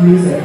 music.